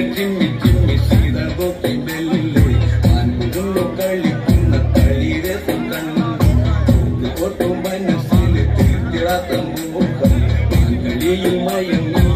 ചിമ്മി ചിമ്മി സീതകോട്ടി വെല്ലുവിളി. ആൻപുഴുന്നു കളിക്കുന്ന കളിയുടെ മനസ്സിൽ തീർത്തിടാത്ത മുഖം. കളിയിൽ മയങ്ങി